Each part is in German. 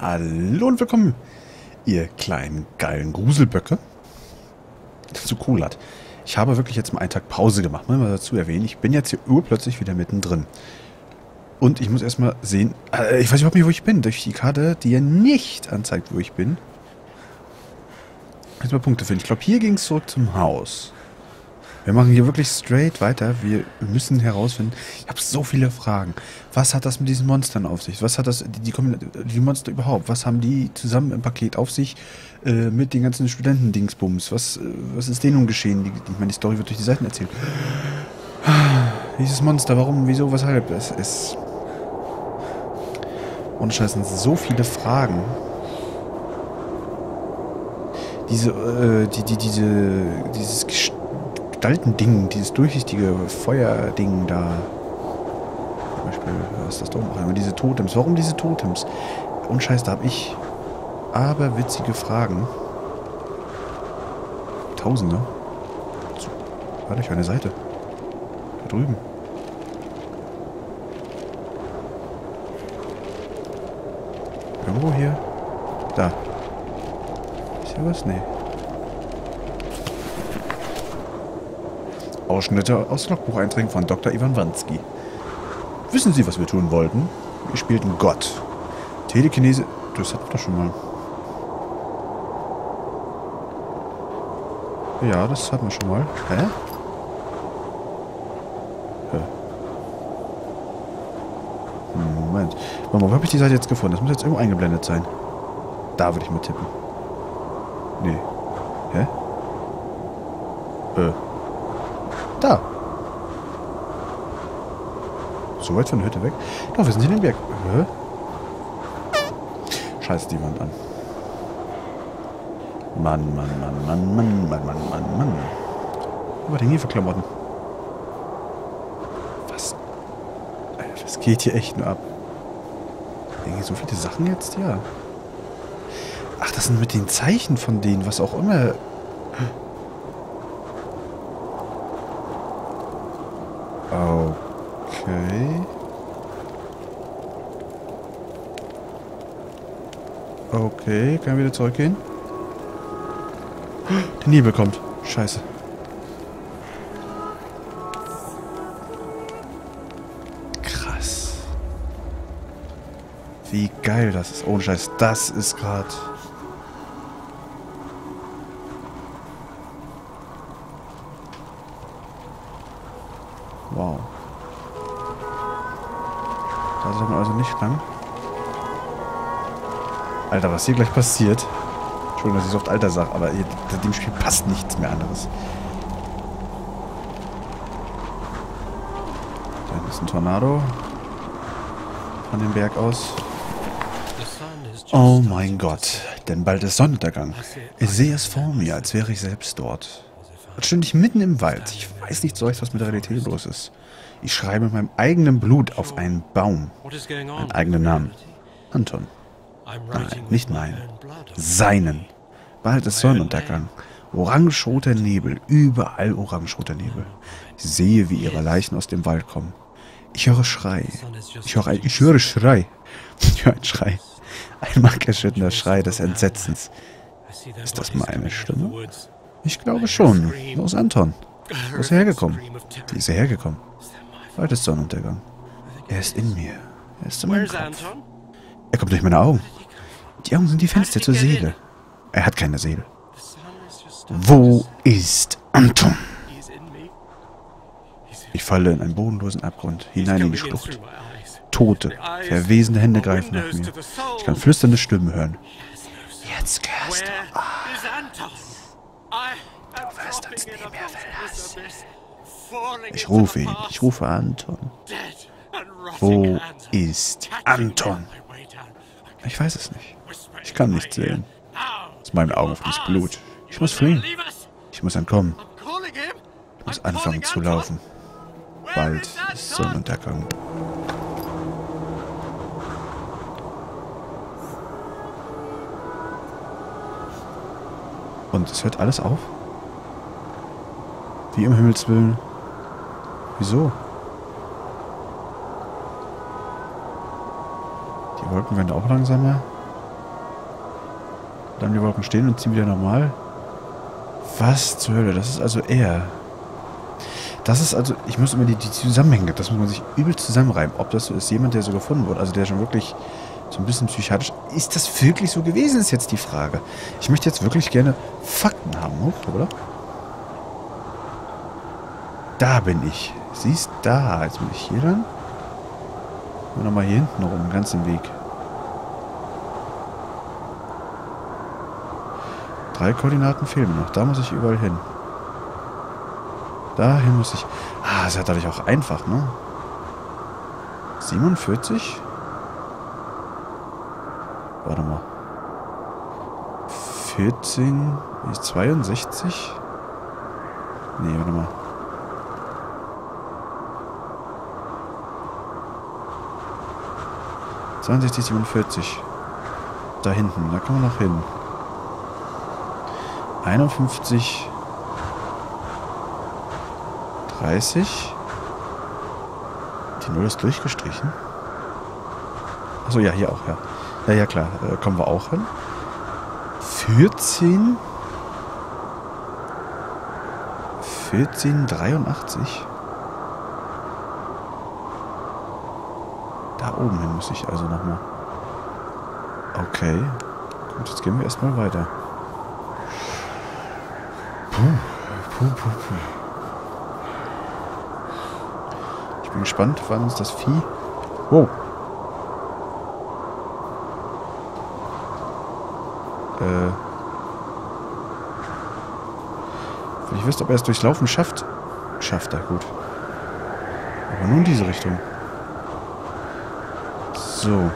Hallo und willkommen, ihr kleinen geilen Gruselböcke. Zu cool hat. Ich habe wirklich jetzt mal einen Tag Pause gemacht, muss man dazu erwähnen. Ich bin jetzt hier urplötzlich wieder mittendrin. Und ich muss erstmal sehen, äh, ich weiß überhaupt nicht, wo ich bin. Durch die Karte, die ja nicht anzeigt, wo ich bin. Jetzt mal Punkte finden. Ich glaube, hier ging es zurück zum Haus. Wir machen hier wirklich straight weiter. Wir müssen herausfinden. Ich habe so viele Fragen. Was hat das mit diesen Monstern auf sich? Was hat das, die, die, die Monster überhaupt? Was haben die zusammen im Paket auf sich äh, mit den ganzen Studentendingsbums? Was, äh, was ist denen nun geschehen? Die, ich meine, die Story wird durch die Seiten erzählt. Dieses Monster, warum, wieso, weshalb? Es ist. Und Scheiß sind so viele Fragen. Diese, äh, die, die, diese, dieses Gestaltending, dieses durchsichtige Feuerding da. Zum Beispiel, was ist das da oben? Diese Totems. Warum diese Totems? Und Scheiß, da habe ich aber witzige Fragen. Tausende. Warte, ich eine Seite. Da drüben. Irgendwo hier. Da. Ist hier was? Nee. Ausschnitte aus Logbucheinträgen von Dr. Ivan Wansky. Wissen Sie, was wir tun wollten? Wir spielten Gott. Telekinese... Das hatten wir doch schon mal. Ja, das hatten wir schon mal. Hä? Hä? Moment. Moment, wo habe ich die Seite jetzt gefunden? Das muss jetzt irgendwo eingeblendet sein. Da würde ich mal tippen. Nee. Hä? Äh. Da. So weit von der Hütte weg. Doch, wir sind hier den Berg. Hä? Scheiße die Wand an. Mann, Mann, Mann, Mann, Mann, Mann, Mann, Mann, Mann. Was denn hier für Klamotten? Was? Alter, das geht hier echt nur ab. Denke so viele Sachen jetzt? Ja. Ach, das sind mit den Zeichen von denen, was auch immer. Okay. Okay, wir wieder zurückgehen? Der Nebel kommt. Scheiße. Krass. Wie geil das ist. Ohne Scheiß, das ist gerade... Wow. Da soll man also nicht lang. Alter, was hier gleich passiert. Entschuldigung, dass ich so oft Alter sage, aber hier, dem Spiel passt nichts mehr anderes. Da ist ein Tornado. Von dem Berg aus. Oh mein Gott, denn bald ist Sonnenuntergang. Ich sehe es vor mir, als wäre ich selbst dort. Als stünde ich mitten im Wald. Ich weiß nicht so recht, was mit der Realität los ist. Ich schreibe mit meinem eigenen Blut auf einen Baum. Meinen eigenen Namen. Anton. Nein, nicht meinen. Seinen. Bald ist Sonnenuntergang. Orange-roter Nebel. Überall orange-roter Nebel. Ich sehe, wie ihre Leichen aus dem Wald kommen. Ich höre Schrei. Ich höre ein, ich höre Schrei. Ich höre einen Schrei. Ein markerschütternder Schrei des Entsetzens. Ist das meine Stimme? Ich glaube schon. Wo ist Anton? Wo ist er hergekommen? Wie ist er hergekommen? Bald ist Sonnenuntergang. Er ist in mir. Er ist in meinem Kopf. Er kommt durch meine Augen. Die Augen sind die Fenster zur Seele. Er hat keine Seele. Wo ist Anton? Ich falle in einen bodenlosen Abgrund, hinein in die Schlucht. Tote, verwesende Hände greifen nach mir. Ich kann flüsternde Stimmen hören. Jetzt gehörst du Du wirst uns nie mehr verlassen. Ich rufe ihn. Ich rufe Anton. Wo ist Anton? Ich weiß es nicht. Ich kann nicht sehen. Aus meinen Augen fließt Blut. Ich muss fliehen. Ich muss entkommen. Ich muss anfangen zu laufen. Bald ist Sonnenuntergang. Und es hört alles auf? Wie im Himmelswillen? Wieso? Die Wolken werden auch langsamer. Bleiben die Wolken stehen und ziehen wieder normal. Was zur Hölle? Das ist also er. Das ist also, ich muss immer die, die Zusammenhänge, das muss man sich übel zusammenreiben. Ob das so ist, jemand, der so gefunden wurde, also der schon wirklich so ein bisschen psychiatrisch. Ist das wirklich so gewesen, ist jetzt die Frage. Ich möchte jetzt wirklich gerne Fakten haben, oder? Da bin ich. Siehst da. Jetzt bin ich hier dann. Und nochmal hier hinten rum, ganz im Weg. Drei Koordinaten fehlen noch. Da muss ich überall hin. Dahin muss ich... Ah, ist ja dadurch auch einfach, ne? 47? Warte mal. 14... Ist 62? Nee, warte mal. Zweiundsechzig, siebenundvierzig. Da hinten, da kann man noch hin. 51, 30. Die Null ist durchgestrichen. Achso, ja, hier auch, ja. Ja, ja, klar. Äh, kommen wir auch hin. 14. 1483. oben hin muss ich also nochmal. Okay. Gut, jetzt gehen wir erstmal weiter. Puh, puh, puh, puh. Ich bin gespannt, wann uns das Vieh... Wow. Äh... Wenn ich wüsste, ob er es durchs Laufen schafft. Schafft er, gut. Aber nur in diese Richtung. So.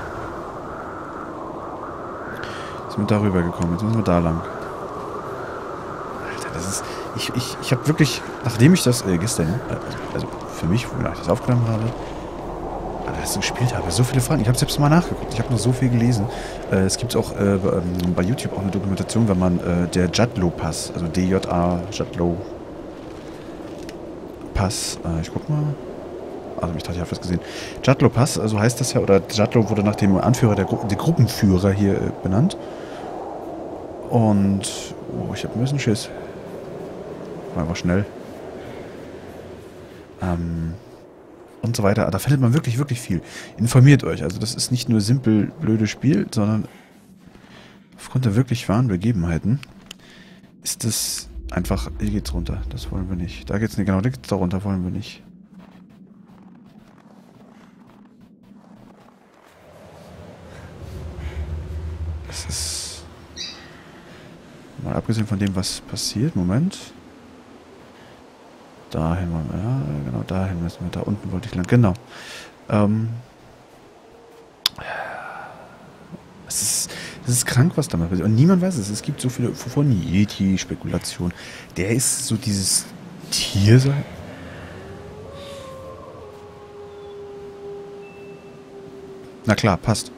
Jetzt sind wir darüber gekommen. Jetzt müssen wir da lang ich, ich, ich habe wirklich, nachdem ich das äh, gestern, äh, also für mich, wo ich das aufgenommen habe, das gespielt habe, so viele Fragen. Ich habe selbst mal nachgeguckt. Ich habe noch so viel gelesen. Äh, es gibt auch äh, ähm, bei YouTube auch eine Dokumentation, wenn man äh, der Jadlo-Pass, also D-J-A, Jadlo Pass, äh, ich guck mal. Also ich dachte, ich habe was gesehen. Jadlo Pass, also heißt das ja, oder Jadlo wurde nach dem Anführer der, Gru der Gruppenführer hier äh, benannt. Und, oh, ich habe ein bisschen Schiss. Einfach schnell. Ähm, und so weiter. Da findet man wirklich, wirklich viel. Informiert euch. Also das ist nicht nur simpel blödes Spiel, sondern aufgrund der wirklich wahren Begebenheiten ist das einfach... Hier geht's runter. Das wollen wir nicht. Da geht's nicht. Genau, da geht's da runter. Wollen wir nicht. Das ist... Mal abgesehen von dem, was passiert. Moment. Dahin wollen wir, ja, genau, dahin müssen wir. Da unten wollte ich lang. Genau. Ähm, es ist, es ist krank, was da mal passiert. Und niemand weiß es. Es gibt so viele, von Yeti-Spekulationen. Der ist so dieses Tier sein. Na klar, passt.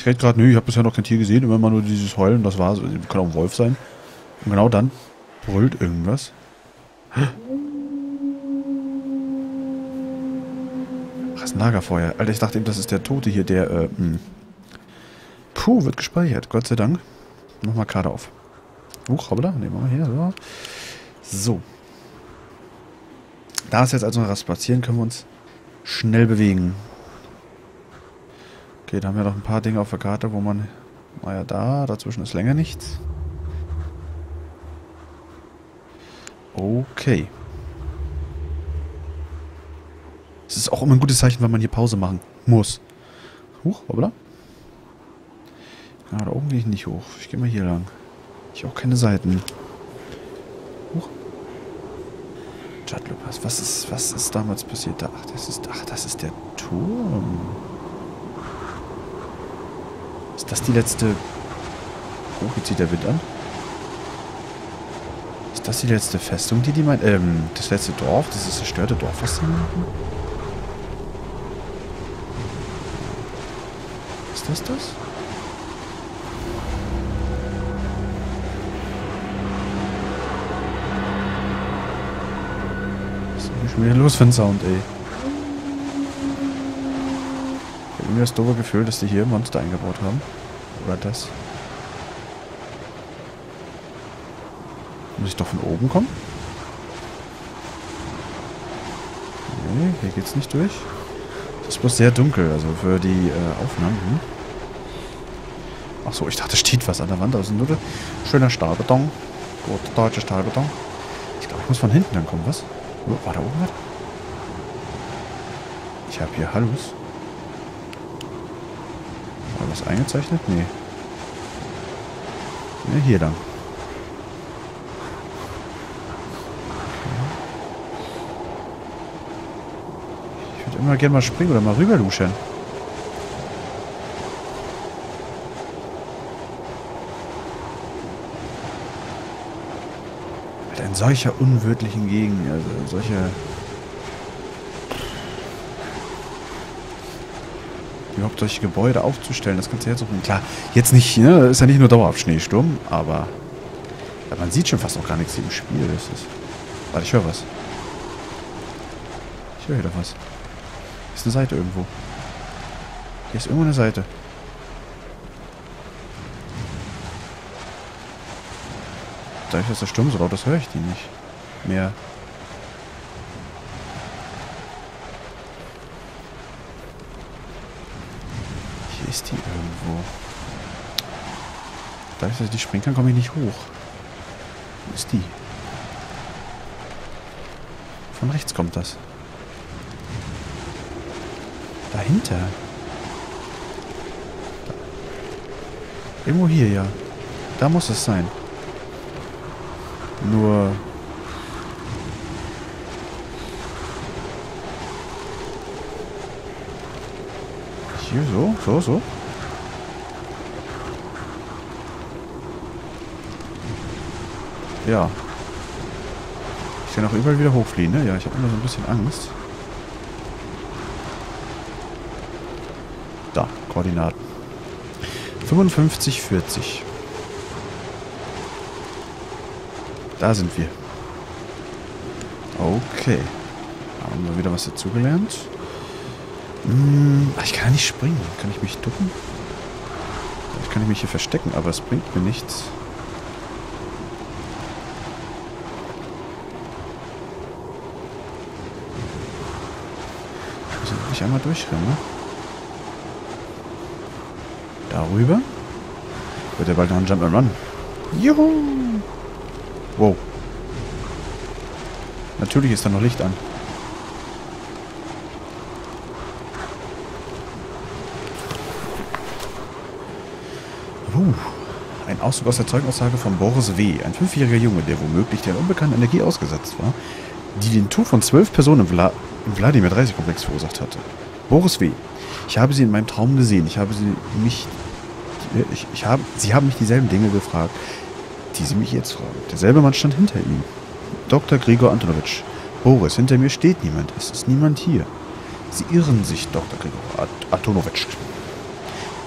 Ich rede gerade, nö, ich habe bisher noch kein Tier gesehen, immer mal nur dieses Heulen, das war's. Kann auch ein Wolf sein. Und genau dann brüllt irgendwas. Das Lagerfeuer. Alter, ich dachte eben, das ist der Tote hier, der, äh, mh. Hm. Puh, wird gespeichert. Gott sei Dank. Nochmal Karte auf. Huch, hoppla. Nehmen wir mal hier. So. so. Da ist jetzt also noch was spazieren, können wir uns schnell bewegen. Okay, da haben wir noch ein paar Dinge auf der Karte, wo man... Naja, da, dazwischen ist länger nichts. Okay. Es ist auch immer ein gutes Zeichen, wenn man hier Pause machen muss. Huch, oder? Ja, da oben gehe ich nicht hoch. Ich gehe mal hier lang. Ich auch keine Seiten. Huch. Jadlopas, was ist, was ist damals passiert? Ach, das ist, ach, das ist der Turm. Ist das die letzte... Oh, hier zieht der Wind an. Ist das die letzte Festung, die die meint? Ähm, das letzte Dorf? Dieses zerstörte Dorf, was die meinten? ist das? Was ist denn schon wieder los für ein Sound, ey? Ich habe irgendwie das doofe Gefühl, dass die hier Monster eingebaut haben. Oder das? Muss ich doch von oben kommen? Nee, hier geht's nicht durch. Es ist bloß sehr dunkel, also für die äh, Aufnahmen. Hm? Achso, ich dachte, steht was an der Wand. Also nur der schöner Stahlbeton. Gut, deutscher Stahlbeton. Ich glaube, ich muss von hinten dann kommen, was? Oh, war da oben was? Ich habe hier Hallus. War was eingezeichnet? Nee. Ne, hier dann. Ich würde immer gerne mal springen oder mal rüber luschen. in solcher unwirtlichen Gegend, also solche überhaupt solche Gebäude aufzustellen, das kannst du jetzt suchen. Klar, jetzt nicht, ne, ist ja nicht nur dauerhaft Schneesturm, aber ja, man sieht schon fast auch gar nichts im Spiel. Das ist, warte, ich höre was. Ich höre hier doch was. Hier ist eine Seite irgendwo. Hier ist irgendwo eine Seite. Dadurch, dass der Sturm so laut ist, höre ich die nicht mehr. Hier ist die irgendwo. Dadurch, dass ich die springen kann, komme ich nicht hoch. Wo ist die? Von rechts kommt das. Dahinter. Da. Irgendwo hier, ja. Da muss es sein. Nur... Hier so, so, so. Ja. Ich kann auch überall wieder hochfliehen, ne? Ja, ich habe immer so ein bisschen Angst. Da, Koordinaten. 55, 40. Da sind wir. Okay. Haben wir wieder was dazugelernt. Hm, ich kann ja nicht springen. Kann ich mich ducken? Vielleicht kann ich mich hier verstecken, aber es bringt mir nichts. Ich einmal durchrennen, ne? Darüber wird er bald noch ein Jump'n'Run. Juhu! Wow. Natürlich ist da noch Licht an. Uh, ein Auszug aus der Zeugenaussage von Boris W., ein fünfjähriger Junge, der womöglich der unbekannten Energie ausgesetzt war, die den Tod von zwölf Personen im, Vla im Wladimir 30-Komplex verursacht hatte. Boris W., ich habe sie in meinem Traum gesehen. Ich habe sie mich... Ich, ich habe, sie haben mich dieselben Dinge gefragt, die Sie mich jetzt fragen. Derselbe Mann stand hinter ihm. Dr. Gregor Antonowitsch. Boris, hinter mir steht niemand. Es ist niemand hier. Sie irren sich, Dr. Gregor Antonowitsch.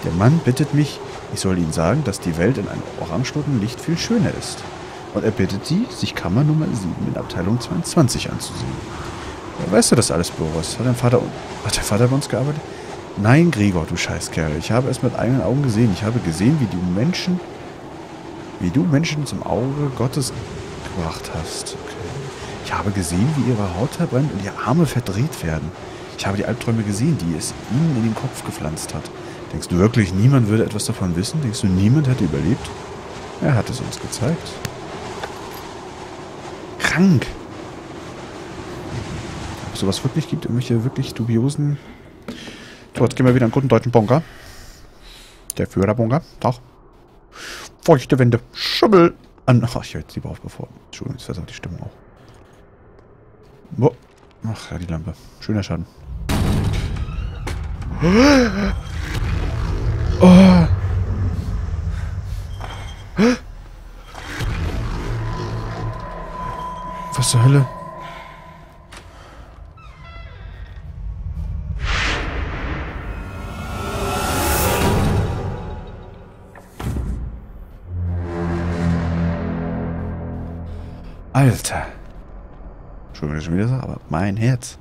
Der Mann bittet mich, ich soll Ihnen sagen, dass die Welt in einem orangeroten Licht viel schöner ist. Und er bittet Sie, sich Kammer Nummer 7 in Abteilung 22 anzusehen. Weißt du das alles, Boris? Hat dein Vater, hat der Vater bei uns gearbeitet? Nein, Gregor, du Scheißkerl. Ich habe es mit eigenen Augen gesehen. Ich habe gesehen, wie die Menschen wie du Menschen zum Auge Gottes gebracht hast. Ich habe gesehen, wie ihre Haut verbrennt und ihre Arme verdreht werden. Ich habe die Albträume gesehen, die es ihnen in den Kopf gepflanzt hat. Denkst du wirklich, niemand würde etwas davon wissen? Denkst du, niemand hätte überlebt? Er hat es uns gezeigt. Krank! Sowas wirklich gibt, irgendwelche wirklich dubiosen... So, jetzt gehen wir wieder in einen guten deutschen Bunker. Der Führerbunker. Doch. Feuchte Wände. Schummel. An. Ach, ich höre jetzt lieber auf, bevor. Entschuldigung, jetzt versaut die Stimmung auch. Boah. Ach ja, die Lampe. Schöner Schaden. Oh. Was zur Hölle? Alter. Dass ich schon wieder sage, aber mein Herz.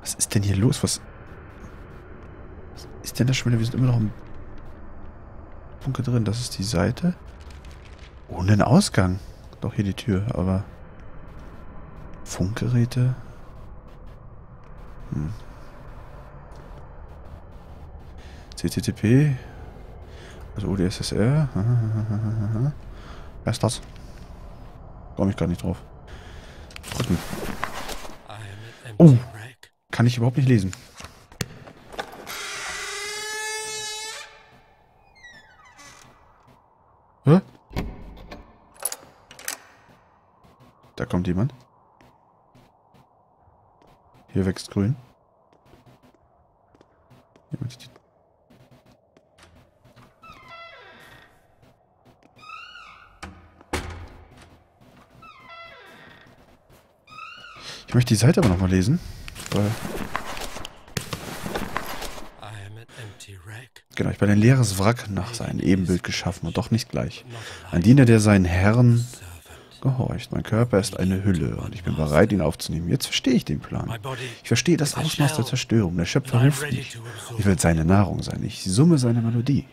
Was ist denn hier los? Was, was ist denn da schon wieder? Wir sind immer noch im Bunker drin. Das ist die Seite. Ohne einen Ausgang. Doch hier die Tür, aber... Funkgeräte? Hm. CTTP? Also ODSSR? Erst das. Komme ich gar nicht drauf. Drücken. Oh! Kann ich überhaupt nicht lesen. Hä? Da kommt jemand. Hier wächst grün. Möchte die Seite aber nochmal lesen. Genau, ich bin ein leeres Wrack nach seinem Ebenbild geschaffen und doch nicht gleich. Ein Diener, der seinen Herren gehorcht. Mein Körper ist eine Hülle und ich bin bereit, ihn aufzunehmen. Jetzt verstehe ich den Plan. Ich verstehe das Ausmaß der Zerstörung. Der Schöpfer ruft mich. Ich will seine Nahrung sein. Ich summe seine Melodie.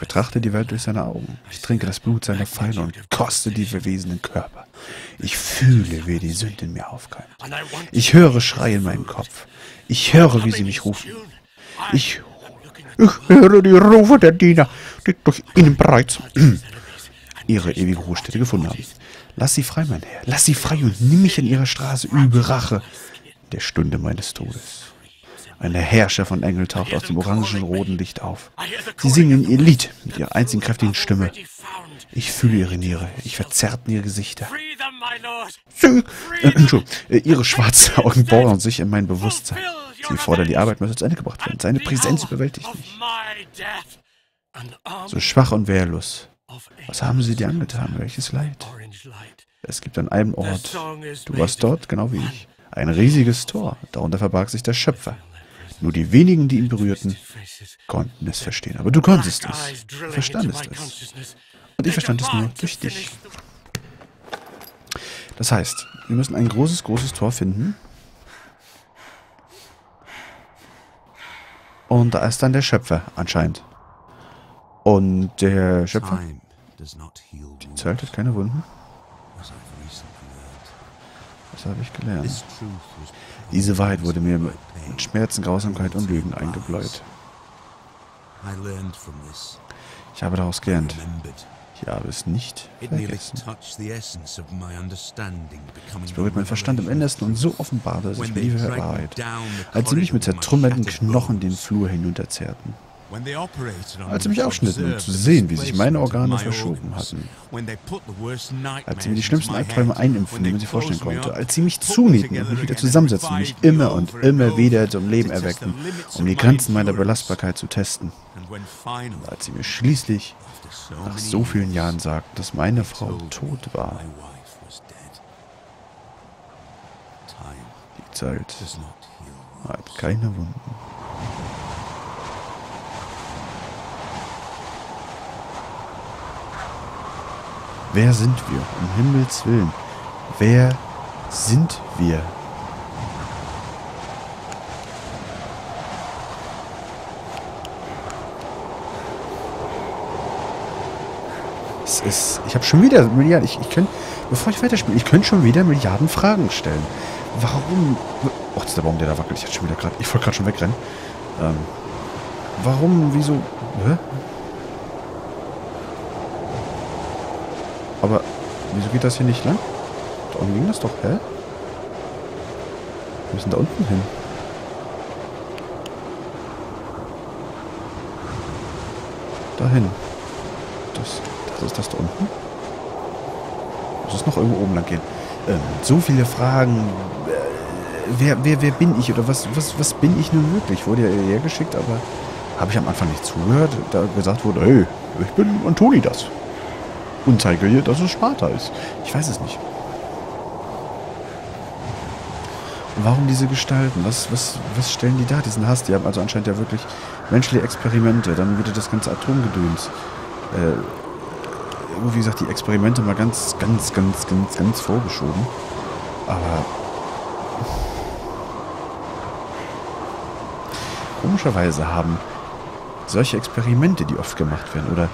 Ich betrachte die Welt durch seine Augen. Ich trinke das Blut seiner Feinde und koste die verwesenen Körper. Ich fühle, wie die Sünde in mir aufkeimt. Ich höre Schreie in meinem Kopf. Ich höre, wie sie mich rufen. Ich, ich höre die Rufe der Diener, die durch ihnen bereits ihre ewige Ruhestätte gefunden haben. Lass sie frei, mein Herr. Lass sie frei und nimm mich in ihrer Straße übe Rache der Stunde meines Todes. Ein Herrscher von Engel taucht aus dem orangen-roten Licht auf. Sie singen ihr Lied mit ihrer einzigen kräftigen Stimme. Ich fühle ihre Niere. Ich verzerrten ihre Gesichter. Äh, Entschuldigung, äh, ihre schwarzen Augen bohren sich in mein Bewusstsein. Sie fordern, die Arbeit muss zu Ende gebracht werden. Seine Präsenz überwältigt mich. So schwach und wehrlos. Was haben sie dir angetan? Welches Leid? Es gibt an einem Ort, du warst dort, genau wie ich, ein riesiges Tor. Darunter verbarg sich der Schöpfer. Nur die wenigen, die ihn berührten, konnten es verstehen. Aber du konntest es. Verstandest es. Und ich verstand es nur durch dich. Das heißt, wir müssen ein großes, großes Tor finden. Und da ist dann der Schöpfer, anscheinend. Und der Schöpfer... Die Zeit hat keine Wunden. Das habe ich gelernt. Diese Wahrheit wurde mir mit Schmerzen, Grausamkeit und Lügen eingebläut. Ich habe daraus gelernt. Ich habe es nicht vergessen. Es berührt mein Verstand im Innersten und so offenbar, dass ich mir die Wahrheit, als sie mich mit zertrümmerten Knochen den Flur hinunterzerrten als sie mich aufschnitten, um zu sehen, wie sich meine Organe verschoben hatten. Als sie mir die schlimmsten Albträume einimpfen, die man sich vorstellen konnte. Als sie mich zunieten und mich wieder zusammensetzten und mich immer und immer wieder zum Leben erweckten, um die Grenzen meiner Belastbarkeit zu testen. Und als sie mir schließlich nach so vielen Jahren sagten, dass meine Frau tot war. Die Zeit hat keine Wunden. Wer sind wir? Um Himmels Willen. Wer sind wir? Es ist. Ich habe schon wieder Milliarden. Ich, ich könnte. Bevor ich weiterspiele, ich könnte schon wieder Milliarden Fragen stellen. Warum. Das ist der Baum, der da wackelt. Ich hatte schon wieder gerade. Ich wollte gerade schon wegrennen. Ähm, warum? Wieso? Hä? Aber wieso geht das hier nicht lang? Da unten ging das doch, hä? Wir müssen da unten hin. Dahin. Das, das ist das da unten. Muss es noch irgendwo oben lang gehen? Ähm, so viele Fragen. Äh, wer, wer, wer bin ich? Oder was, was, was bin ich nun wirklich? Wurde ja hergeschickt, aber habe ich am Anfang nicht zugehört, da gesagt wurde, hey, ich bin Antoni das und zeige hier, dass es Sparta ist. Ich weiß es nicht. Und warum diese Gestalten? Was, was, was stellen die da, diesen Hass? Die haben also anscheinend ja wirklich menschliche Experimente. Dann wieder das ganze Atomgedöns. Äh, wie gesagt, die Experimente mal ganz, ganz, ganz, ganz, ganz vorgeschoben. Aber komischerweise haben solche Experimente, die oft gemacht werden, oder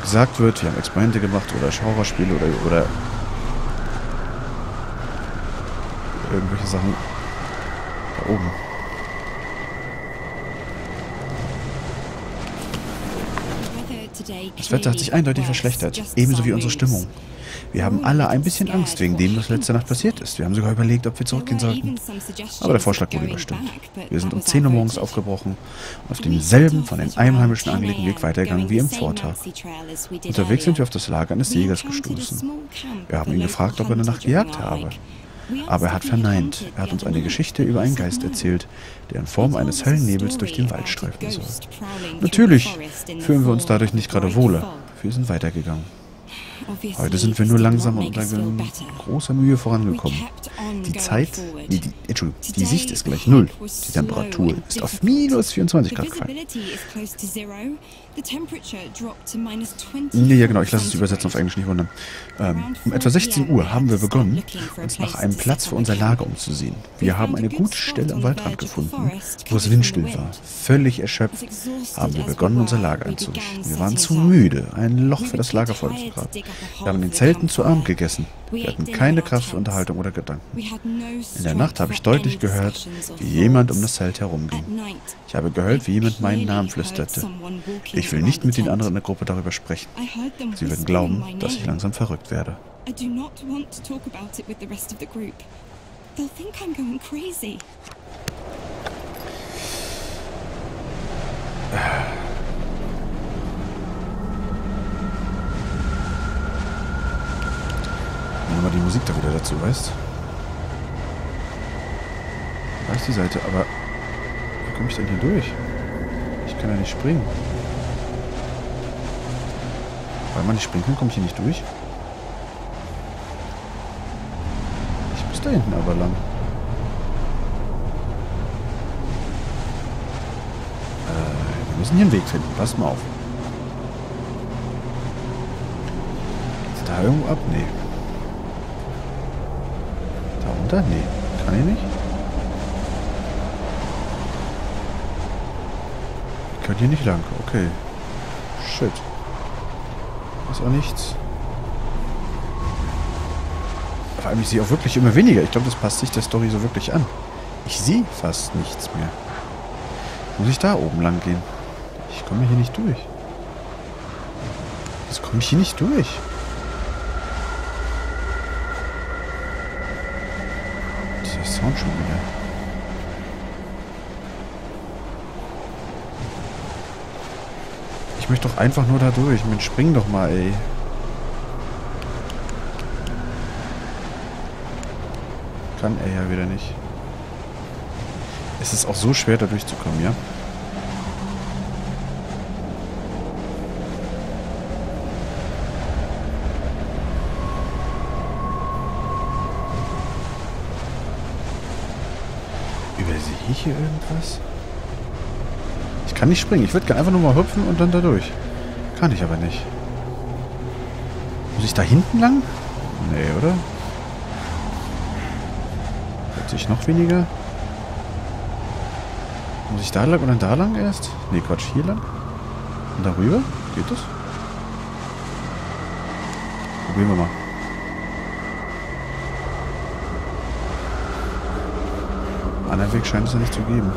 gesagt wird, wir haben Experimente gemacht oder Schauerspiele oder, oder irgendwelche Sachen da oben. Das Wetter hat sich eindeutig verschlechtert, ebenso wie unsere Stimmung. Wir haben alle ein bisschen Angst wegen dem, was letzte Nacht passiert ist. Wir haben sogar überlegt, ob wir zurückgehen sollten. Aber der Vorschlag wurde überstimmt. Wir sind um 10 Uhr morgens aufgebrochen und auf demselben von den Einheimischen angelegten Weg weitergegangen wie im Vortag. Unterwegs sind wir auf das Lager eines Jägers gestoßen. Wir haben ihn gefragt, ob er eine Nacht gejagt habe. Aber er hat verneint. Er hat uns eine Geschichte über einen Geist erzählt, der in Form eines hellen Nebels durch den Wald streifen soll. Natürlich fühlen wir uns dadurch nicht gerade wohler. Wir sind weitergegangen. Heute sind wir nur langsam und großer Mühe vorangekommen. Die Zeit, nee, die, Entschuldigung, die Sicht ist gleich null. Die Temperatur ist auf minus 24 Grad gefallen. Nee, ja genau, ich lasse es übersetzen auf Englisch, nicht wundern. Ähm, um etwa 16 Uhr haben wir begonnen, uns nach einem Platz für unser Lager umzusehen. Wir haben eine gute Stelle am Waldrand gefunden, wo es windstill war. Völlig erschöpft haben wir begonnen, unser Lager einzurichten. Wir waren zu müde, ein Loch für das Lager voll zu graben. Wir haben in den Zelten zu Abend gegessen. Wir hatten keine Kraft für Unterhaltung oder Gedanken. In der Nacht habe ich deutlich gehört, wie jemand um das Zelt herumging. Ich habe gehört, wie jemand meinen Namen flüsterte. Ich will nicht mit den anderen in der Gruppe darüber sprechen. Sie würden glauben, dass ich langsam verrückt werde. They'll think I'm going crazy. Nochmal die Musik da wieder dazu, weißt Da ist die Seite, aber wie komme ich denn hier durch? Ich kann ja nicht springen. Weil man nicht springen kann, komme ich hier nicht durch. Ich muss da hinten aber lang. Äh, wir müssen hier einen Weg finden. Passt mal auf. Geht's da irgendwo ab? Nee. Runter? Nee. Kann ich nicht? Ich kann hier nicht lang. Okay. Shit ist auch nichts. Vor allem, ich sehe auch wirklich immer weniger. Ich glaube, das passt sich der Story so wirklich an. Ich sehe fast nichts mehr. Muss ich da oben lang gehen? Ich komme hier nicht durch. Jetzt komme ich hier nicht durch. Sound schon wieder. möchte doch einfach nur da durch. Mensch, spring doch mal, ey. Kann er ja wieder nicht. Es ist auch so schwer, da durchzukommen, ja? Ich hier irgendwas? kann nicht springen. Ich würde gerne einfach nur mal hüpfen und dann da durch. Kann ich aber nicht. Muss ich da hinten lang? Nee, oder? Hört sich noch weniger. Muss ich da lang und dann da lang erst? Nee, Quatsch, hier lang. Und darüber? Geht das? Probieren wir mal. Anderen Weg scheint es ja nicht zu geben.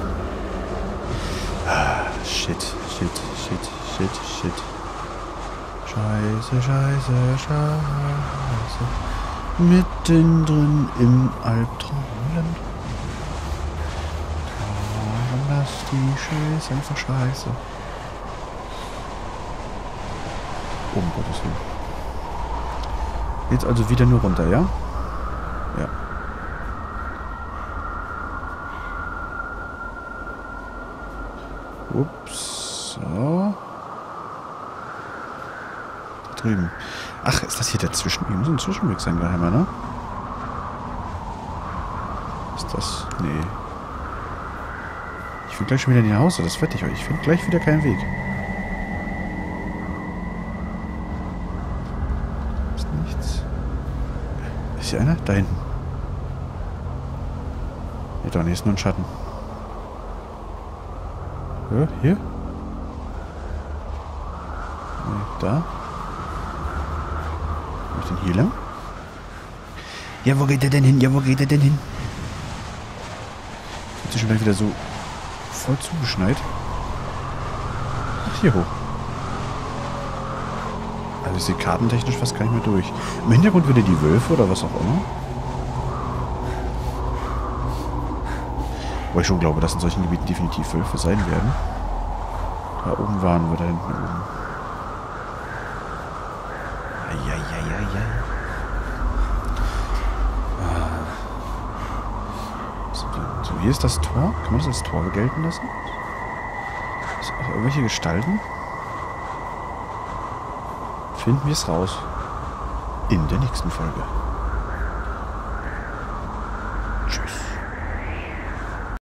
Shit, shit, shit, shit, shit. Scheiße, scheiße, scheiße. Mittendrin im Albtraumland. Warum das die Scheiße einfach scheiße? Um Gottes Willen. Jetzt also wieder nur runter, ja? Ja. Ups. So. Da drüben. Ach, ist das hier der Zwischenweg? Muss ein Zwischenweg sein, geheimer, ne? Ist das... Nee. Ich will gleich schon wieder in die Hause, das wette ich euch. Ich finde gleich wieder keinen Weg. Ist nichts. Ist hier einer? Da hinten. Nee, da nee, ist nur ein Schatten. Ja, hier? Da? Wo ist denn hier lang? Ja, wo geht er denn hin? Ja, wo geht er denn hin? plötzlich schon wieder so voll zugeschneit. Ach, hier hoch. Also ich sehe kartentechnisch fast gar nicht mehr durch. Im Hintergrund wieder die Wölfe oder was auch immer. Wo ich schon glaube, dass in solchen Gebieten definitiv Wölfe sein werden. Da oben waren wir, da hinten oben. Eieieiei. Ah. So, so, hier ist das Tor. Kann man das als Tor gelten lassen? Ist auch irgendwelche Gestalten? Finden wir es raus. In der nächsten Folge.